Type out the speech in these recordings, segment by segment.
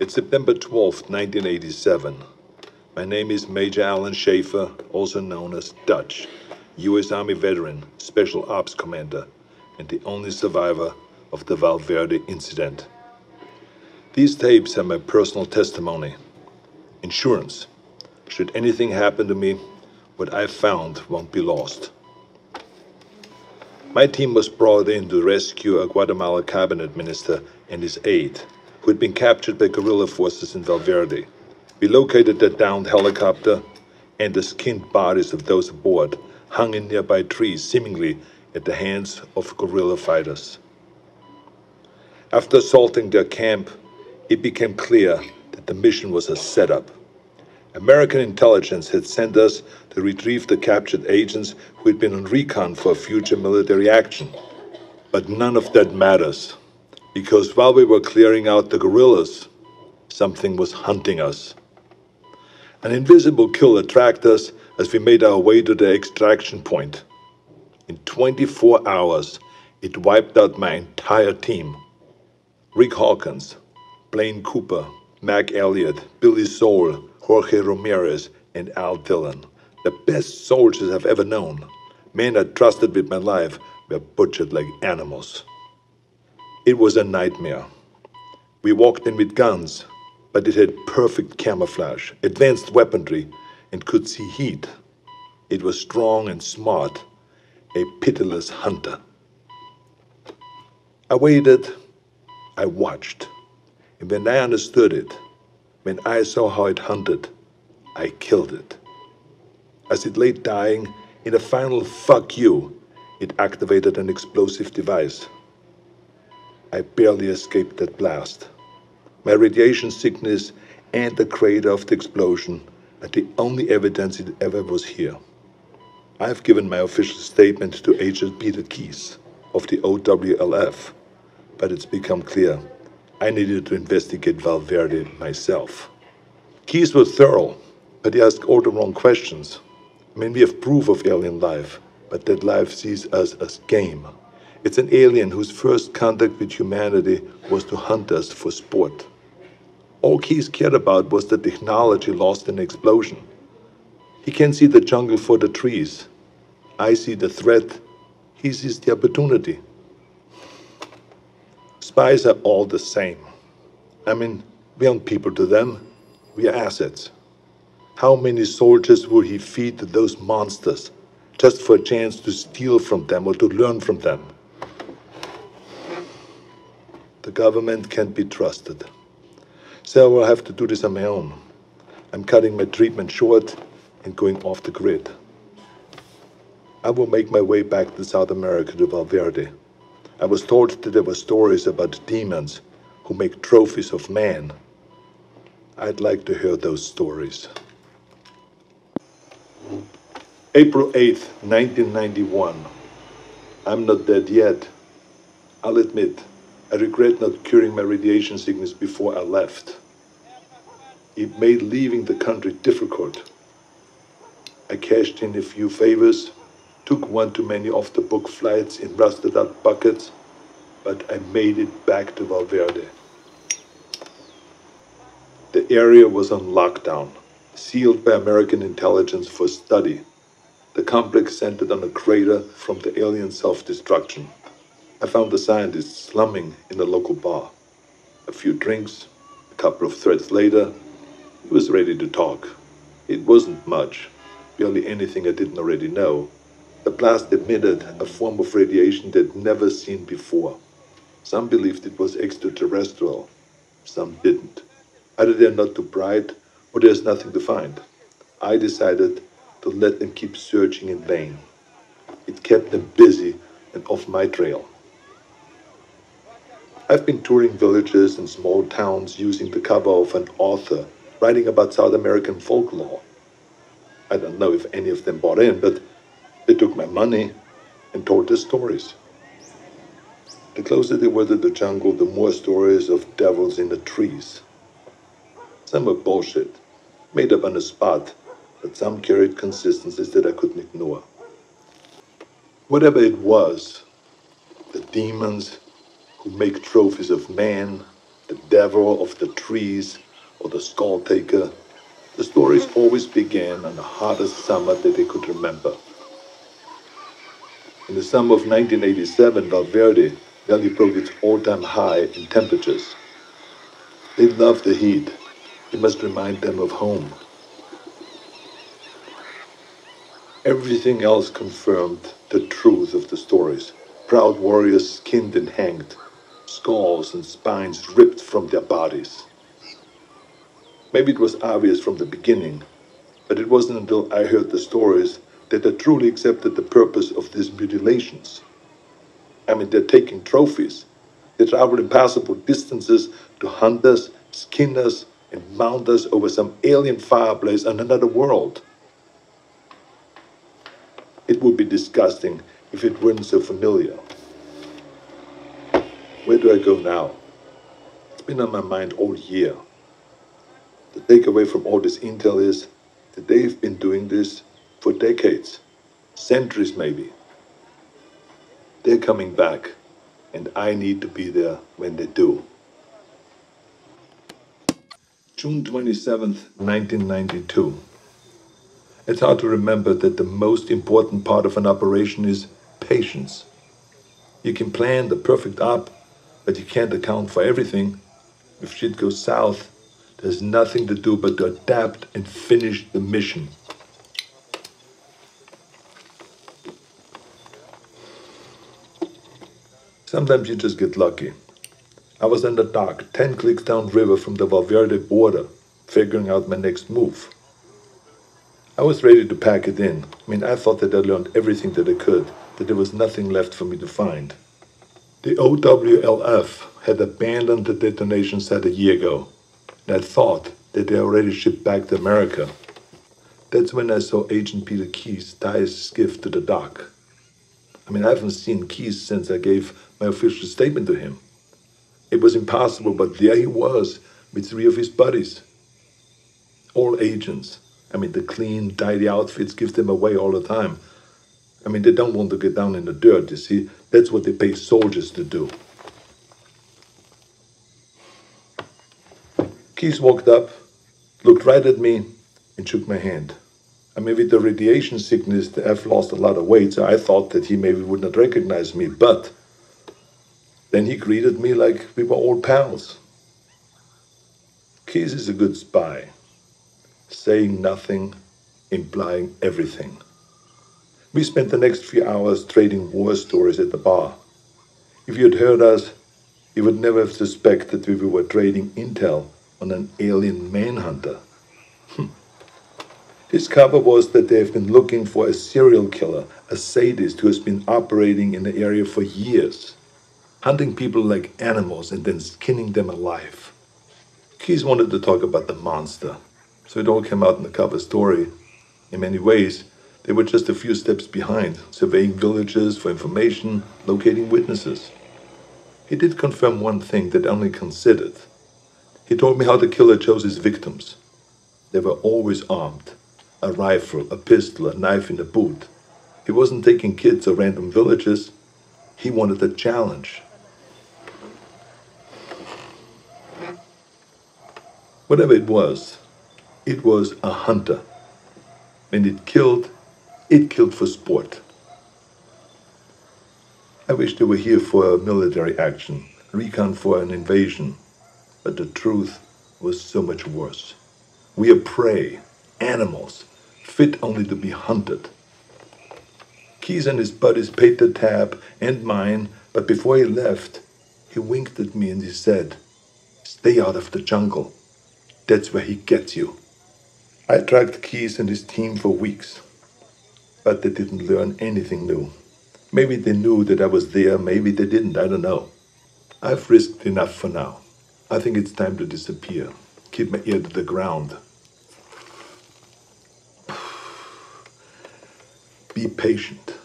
It's September 12th, 1987. My name is Major Alan Schaefer, also known as Dutch, U.S. Army veteran, Special Ops Commander, and the only survivor of the Valverde incident. These tapes are my personal testimony. Insurance. Should anything happen to me, what I found won't be lost. My team was brought in to rescue a Guatemala cabinet minister and his aide, who had been captured by guerrilla forces in Valverde. We located the downed helicopter, and the skinned bodies of those aboard hung in nearby trees, seemingly at the hands of guerrilla fighters. After assaulting their camp, it became clear that the mission was a setup. American intelligence had sent us to retrieve the captured agents who had been on recon for future military action. But none of that matters, because while we were clearing out the guerrillas, something was hunting us. An invisible killer tracked us as we made our way to the extraction point. In 24 hours, it wiped out my entire team. Rick Hawkins, Blain Cooper, Mac Eliot, Billy Sole, Jorge Ramirez, and Al Dillon. The best soldiers I've ever known. Men I trusted with my life were butchered like animals. It was a nightmare. We walked in with guns, but it had perfect camouflage, advanced weaponry, and could see heat. It was strong and smart, a pitiless hunter. I waited, I watched, and when I understood it, when I saw how it hunted, I killed it. As it lay dying, in a final fuck you, it activated an explosive device. I barely escaped that blast. My radiation sickness and the crater of the explosion are the only evidence it ever was here. I have given my official statement to Agent Peter Keyes of the OWLF, but it's become clear I needed to investigate Valverde myself. Keyes was thorough, but he asked all the wrong questions. I mean, we have proof of alien life, but that life sees us as game. It's an alien whose first contact with humanity was to hunt us for sport. All Keyes cared about was the technology lost in the explosion. He can see the jungle for the trees. I see the threat. He sees the opportunity. Spies are all the same. I mean, we aren't people to them. We are assets. How many soldiers will he feed to those monsters just for a chance to steal from them or to learn from them? The government can't be trusted. So I will have to do this on my own. I'm cutting my treatment short and going off the grid. I will make my way back to South America to Valverde. I was told that there were stories about demons who make trophies of man. I'd like to hear those stories. April 8th, 1991. I'm not dead yet. I'll admit, I regret not curing my radiation sickness before I left. It made leaving the country difficult. I cashed in a few favors, took one too many off the book flights in rusted out buckets, but I made it back to Valverde. The area was on lockdown, sealed by American intelligence for study. The complex centered on a crater from the alien self destruction. I found the scientist slumming in a local bar. A few drinks, a couple of threads later, he was ready to talk. It wasn't much, barely anything I didn't already know. The blast emitted a form of radiation they'd never seen before. Some believed it was extraterrestrial, some didn't. Either they're not too bright or there's nothing to find. I decided to let them keep searching in vain. It kept them busy and off my trail. I've been touring villages and small towns using the cover of an author writing about South American folklore. I don't know if any of them bought in, but they took my money and told their stories. The closer they were to the jungle, the more stories of devils in the trees. Some were bullshit, made up on the spot, but some carried consistencies that I couldn't ignore. Whatever it was, the demons who make trophies of man, the devil of the trees, or the skull taker, the stories always began on the hottest summer that they could remember. In the summer of 1987, Valverde nearly broke its all-time high in temperatures. They love the heat. It must remind them of home. Everything else confirmed the truth of the stories. Proud warriors skinned and hanged, skulls and spines ripped from their bodies. Maybe it was obvious from the beginning, but it wasn't until I heard the stories that I truly accepted the purpose of these mutilations. I mean, they're taking trophies. They travel impassable distances to hunt us, skin us, and mount us over some alien fireplace on another world. It would be disgusting if it weren't so familiar. Where do I go now? It's been on my mind all year. The takeaway from all this intel is that they've been doing this for decades, centuries maybe. They're coming back, and I need to be there when they do. June 27th, 1992. It's hard to remember that the most important part of an operation is patience. You can plan the perfect op, but you can't account for everything. If shit goes south, there's nothing to do but to adapt and finish the mission. Sometimes you just get lucky. I was in the dock, 10 clicks downriver from the Valverde border, figuring out my next move. I was ready to pack it in. I mean, I thought that I'd learned everything that I could, that there was nothing left for me to find. The OWLF had abandoned the detonation site a year ago, and I thought that they already shipped back to America. That's when I saw Agent Peter Keyes tie his skiff to the dock. I mean, I haven't seen Keyes since I gave my official statement to him. It was impossible, but there he was with three of his buddies. All agents. I mean, the clean, tidy outfits give them away all the time. I mean, they don't want to get down in the dirt, you see. That's what they pay soldiers to do. Keyes walked up, looked right at me, and shook my hand. I mean, with the radiation sickness, I've lost a lot of weight, so I thought that he maybe would not recognize me. But then he greeted me like we were old pals. Keyes is a good spy, saying nothing, implying everything. We spent the next few hours trading war stories at the bar. If you had heard us, you would never have suspected that we were trading intel on an alien manhunter. Hmm. His cover was that they have been looking for a serial killer, a sadist who has been operating in the area for years hunting people like animals and then skinning them alive. Keyes wanted to talk about the monster, so it all came out in the cover story. In many ways, they were just a few steps behind, surveying villages for information, locating witnesses. He did confirm one thing that only considered. He told me how the killer chose his victims. They were always armed a rifle, a pistol, a knife in the boot. He wasn't taking kids or random villages. He wanted a challenge. Whatever it was, it was a hunter. And it killed, it killed for sport. I wish they were here for a military action, recon for an invasion. But the truth was so much worse. We are prey, animals, fit only to be hunted. Keyes and his buddies paid the tab and mine, but before he left, he winked at me and he said, Stay out of the jungle. That's where he gets you. I tracked Keyes and his team for weeks, but they didn't learn anything new. Maybe they knew that I was there, maybe they didn't, I don't know. I've risked enough for now. I think it's time to disappear. Keep my ear to the ground. Be patient.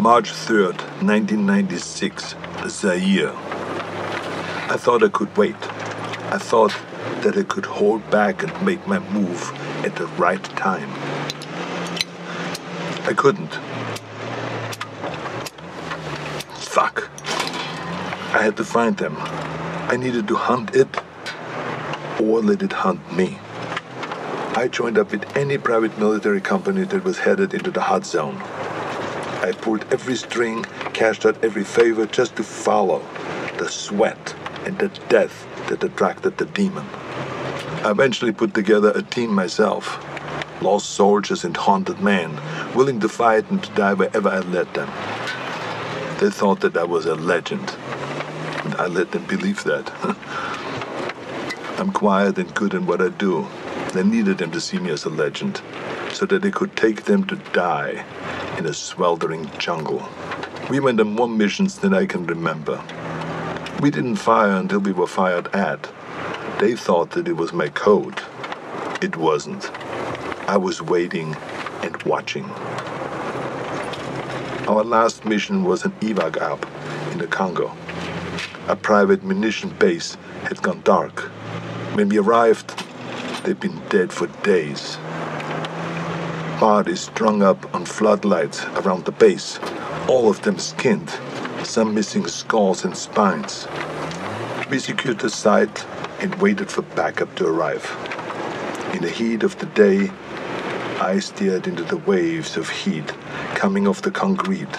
March 3rd, 1996, Zaire. I thought I could wait. I thought that I could hold back and make my move at the right time. I couldn't. Fuck. I had to find them. I needed to hunt it or let it hunt me. I joined up with any private military company that was headed into the hot zone. I pulled every string, cashed out every favor just to follow the sweat and the death that attracted the demon. I eventually put together a team myself. Lost soldiers and haunted men, willing to fight and to die wherever I led them. They thought that I was a legend, and I let them believe that. I'm quiet and good in what I do. They needed them to see me as a legend, so that they could take them to die in a sweltering jungle. We went on more missions than I can remember. We didn't fire until we were fired at. They thought that it was my code. It wasn't. I was waiting and watching. Our last mission was an evac up in the Congo. A private munition base had gone dark. When we arrived, they'd been dead for days. Bodies strung up on floodlights around the base, all of them skinned, some missing skulls and spines. We secured the site and waited for backup to arrive. In the heat of the day, I stared into the waves of heat coming off the concrete,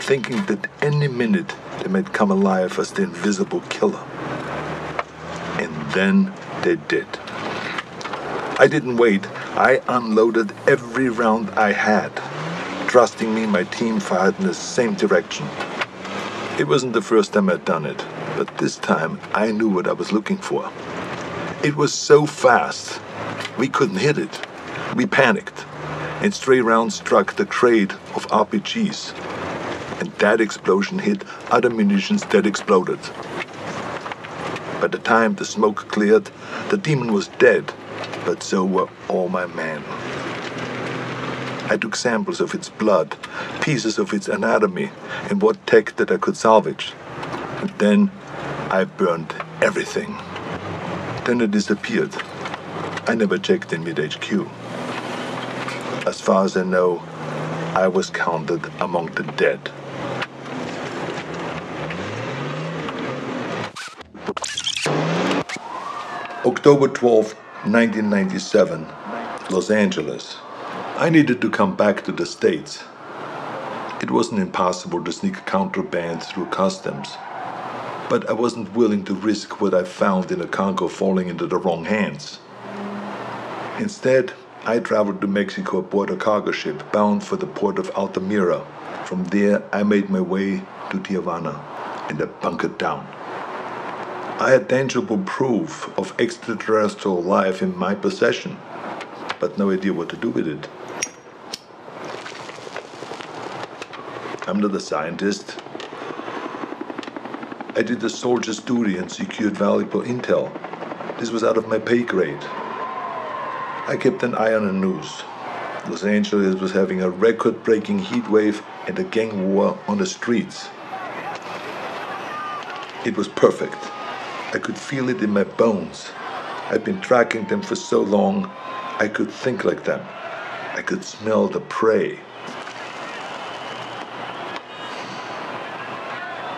thinking that any minute they might come alive as the invisible killer. And then they did. I didn't wait. I unloaded every round I had. Trusting me, my team fired in the same direction. It wasn't the first time I'd done it but this time I knew what I was looking for. It was so fast, we couldn't hit it. We panicked, and stray rounds struck the crate of RPGs. And that explosion hit other munitions that exploded. By the time the smoke cleared, the demon was dead, but so were all my men. I took samples of its blood, pieces of its anatomy, and what tech that I could salvage. And then I burned everything. Then it disappeared. I never checked in mid HQ. As far as I know, I was counted among the dead. October 12, 1997, Los Angeles. I needed to come back to the States. It wasn't impossible to sneak contraband through customs but I wasn't willing to risk what I found in the Congo falling into the wrong hands. Instead, I traveled to Mexico aboard a cargo ship bound for the port of Altamira. From there, I made my way to Tijuana and I bunkered down. I had tangible proof of extraterrestrial life in my possession, but no idea what to do with it. I'm not a scientist, I did the soldier's duty and secured valuable intel. This was out of my pay grade. I kept an eye on the news. Los Angeles was having a record breaking heat wave and a gang war on the streets. It was perfect. I could feel it in my bones. I'd been tracking them for so long, I could think like them. I could smell the prey.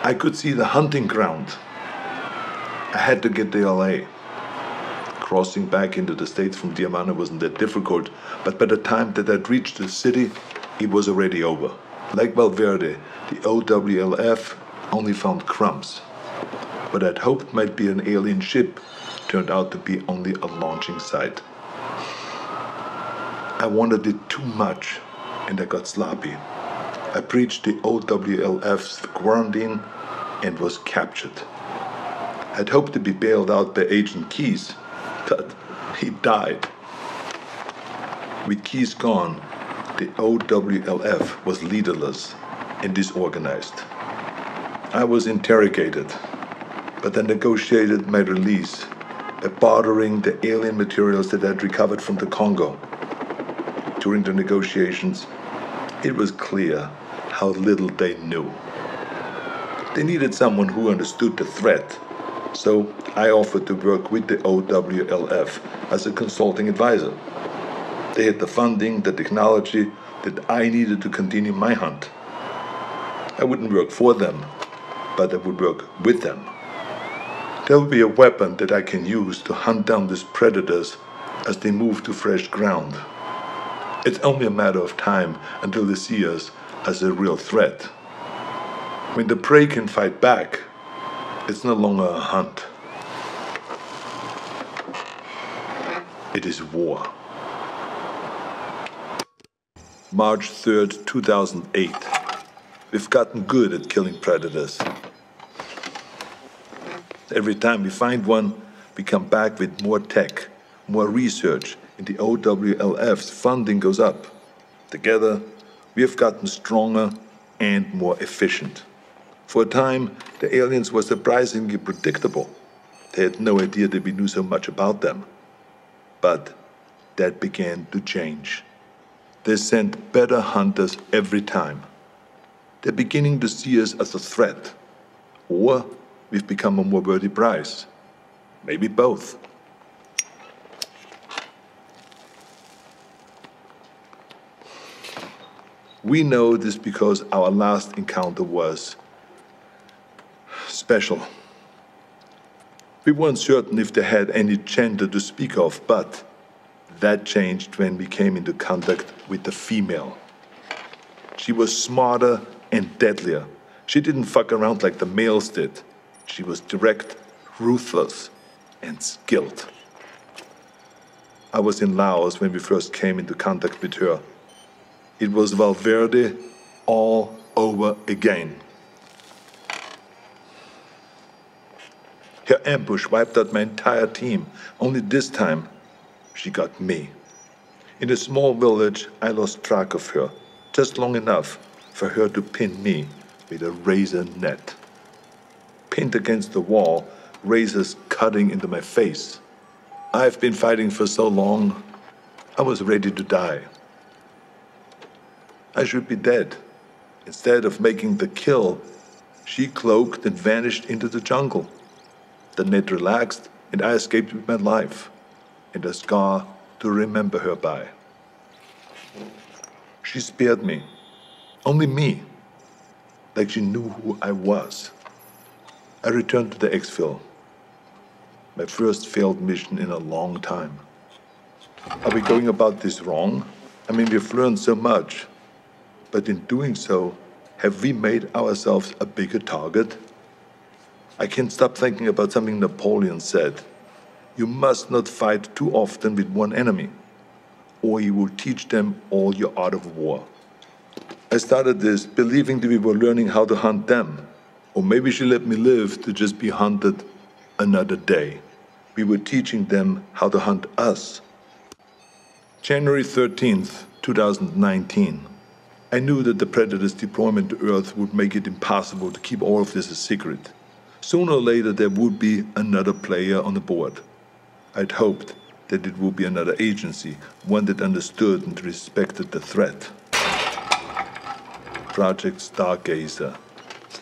I could see the hunting ground. I had to get to LA. Crossing back into the States from Tijuana wasn't that difficult, but by the time that I'd reached the city, it was already over. Like Valverde, the OWLF only found crumbs. What I'd hoped might be an alien ship turned out to be only a launching site. I wanted it too much, and I got sloppy. I breached the OWLF's quarantine and was captured. I'd hoped to be bailed out by Agent Keyes, but he died. With Keyes gone, the OWLF was leaderless and disorganized. I was interrogated, but then negotiated my release by bartering the alien materials that I'd recovered from the Congo. During the negotiations, it was clear how little they knew. They needed someone who understood the threat. So I offered to work with the OWLF as a consulting advisor. They had the funding, the technology that I needed to continue my hunt. I wouldn't work for them, but I would work with them. There will be a weapon that I can use to hunt down these predators as they move to fresh ground. It's only a matter of time until they see us as a real threat. When the prey can fight back, it's no longer a hunt. It is war. March 3rd, 2008. We've gotten good at killing predators. Every time we find one, we come back with more tech, more research, and the OWLF's funding goes up. Together, we have gotten stronger and more efficient. For a time, the aliens were surprisingly predictable. They had no idea that we knew so much about them. But that began to change. They sent better hunters every time. They're beginning to see us as a threat. Or we've become a more worthy prize. Maybe both. We know this because our last encounter was special. We weren't certain if they had any gender to speak of, but that changed when we came into contact with the female. She was smarter and deadlier. She didn't fuck around like the males did. She was direct, ruthless, and skilled. I was in Laos when we first came into contact with her. It was Valverde all over again. Her ambush wiped out my entire team. Only this time, she got me. In a small village, I lost track of her, just long enough for her to pin me with a razor net. Pinned against the wall, razors cutting into my face. I've been fighting for so long, I was ready to die. I should be dead. Instead of making the kill, she cloaked and vanished into the jungle. The net relaxed, and I escaped with my life, and a scar to remember her by. She spared me, only me, like she knew who I was. I returned to the exfil, my first failed mission in a long time. Are we going about this wrong? I mean, we've learned so much, but in doing so, have we made ourselves a bigger target? I can't stop thinking about something Napoleon said. You must not fight too often with one enemy, or you will teach them all your art of war. I started this believing that we were learning how to hunt them, or maybe she let me live to just be hunted another day. We were teaching them how to hunt us. January 13th, 2019. I knew that the Predator's deployment to Earth would make it impossible to keep all of this a secret. Sooner or later, there would be another player on the board. I'd hoped that it would be another agency, one that understood and respected the threat. Project Stargazer.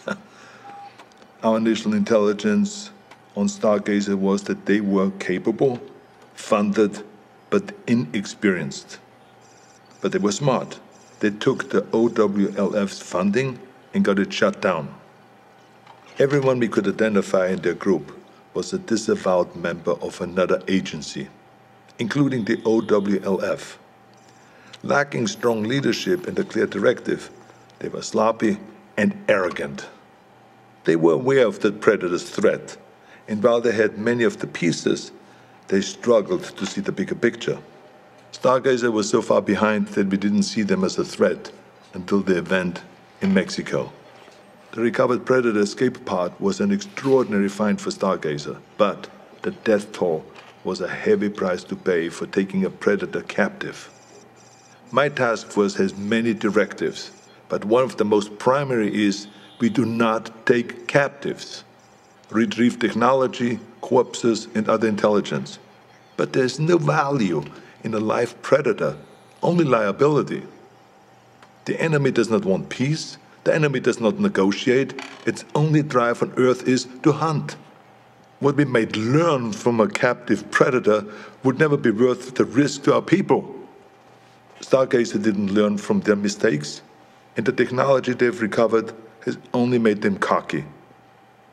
Our initial intelligence on Stargazer was that they were capable, funded, but inexperienced. But they were smart. They took the OWLF's funding and got it shut down. Everyone we could identify in their group was a disavowed member of another agency, including the OWLF. Lacking strong leadership and a clear directive, they were sloppy and arrogant. They were aware of the predator's threat, and while they had many of the pieces, they struggled to see the bigger picture. Stargazer was so far behind that we didn't see them as a threat until the event in Mexico. The recovered Predator escape pod was an extraordinary find for Stargazer, but the death toll was a heavy price to pay for taking a Predator captive. My task force has many directives, but one of the most primary is we do not take captives. Retrieve technology, corpses, and other intelligence. But there's no value in a live predator, only liability. The enemy does not want peace, the enemy does not negotiate. Its only drive on earth is to hunt. What we might learn from a captive predator would never be worth the risk to our people. Stargazer didn't learn from their mistakes, and the technology they've recovered has only made them cocky.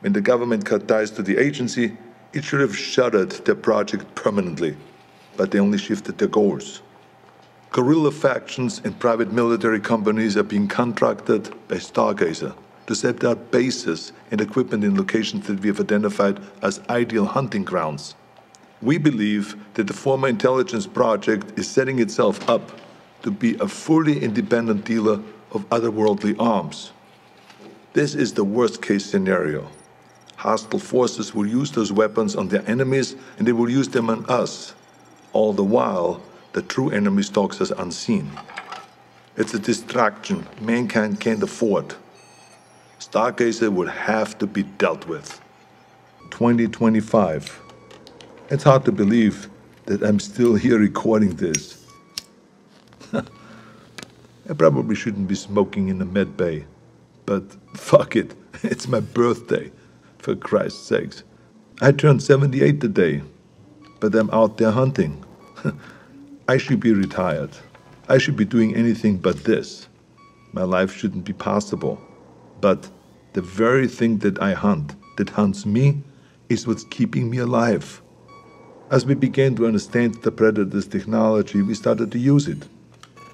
When the government cut ties to the agency, it should have shuttered their project permanently, but they only shifted their goals. Guerrilla factions and private military companies are being contracted by Stargazer to set out bases and equipment in locations that we have identified as ideal hunting grounds. We believe that the former intelligence project is setting itself up to be a fully independent dealer of otherworldly arms. This is the worst case scenario. Hostile forces will use those weapons on their enemies and they will use them on us. All the while, the true enemy stalks us unseen. It's a distraction mankind can't afford. Stargazer will have to be dealt with. 2025. It's hard to believe that I'm still here recording this. I probably shouldn't be smoking in the med bay, but fuck it, it's my birthday, for Christ's sakes. I turned 78 today, but I'm out there hunting. I should be retired. I should be doing anything but this. My life shouldn't be possible. But the very thing that I hunt, that hunts me, is what's keeping me alive. As we began to understand the predator's technology, we started to use it.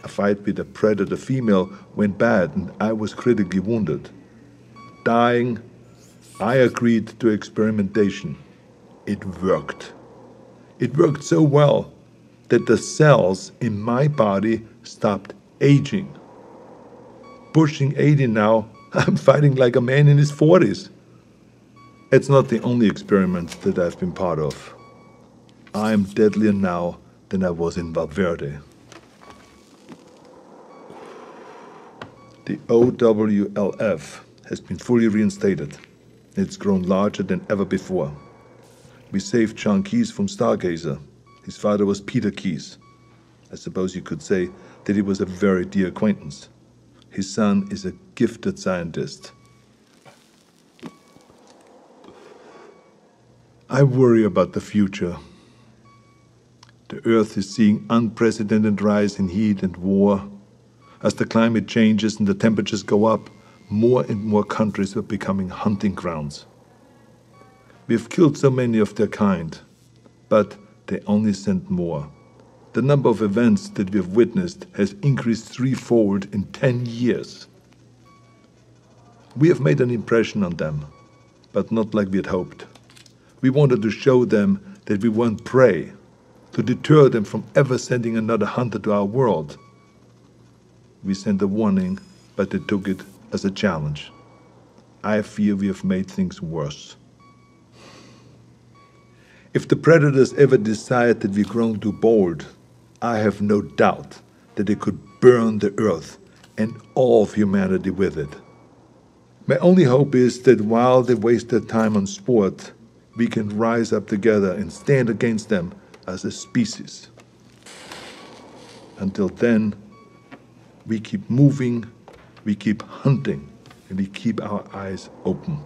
A fight with a predator female went bad and I was critically wounded. Dying, I agreed to experimentation. It worked. It worked so well that the cells in my body stopped aging. Pushing 80 now, I'm fighting like a man in his 40s. It's not the only experiment that I've been part of. I am deadlier now than I was in Valverde. The OWLF has been fully reinstated. It's grown larger than ever before. We saved John from Stargazer. His father was Peter Keyes. I suppose you could say that he was a very dear acquaintance. His son is a gifted scientist. I worry about the future. The Earth is seeing unprecedented rise in heat and war. As the climate changes and the temperatures go up, more and more countries are becoming hunting grounds. We've killed so many of their kind, but they only send more. The number of events that we have witnessed has increased threefold in 10 years. We have made an impression on them, but not like we had hoped. We wanted to show them that we weren't prey, to deter them from ever sending another hunter to our world. We sent a warning, but they took it as a challenge. I fear we have made things worse. If the predators ever decide that we've grown too bold, I have no doubt that they could burn the earth and all of humanity with it. My only hope is that while they waste their time on sport, we can rise up together and stand against them as a species. Until then, we keep moving, we keep hunting, and we keep our eyes open.